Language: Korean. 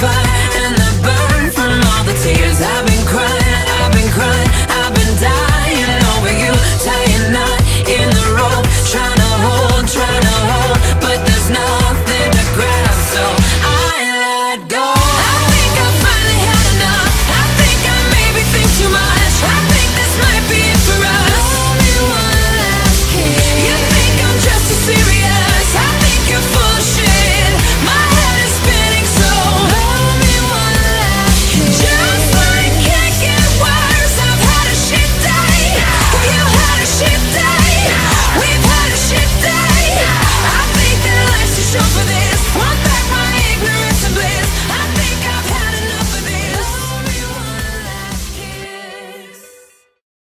fine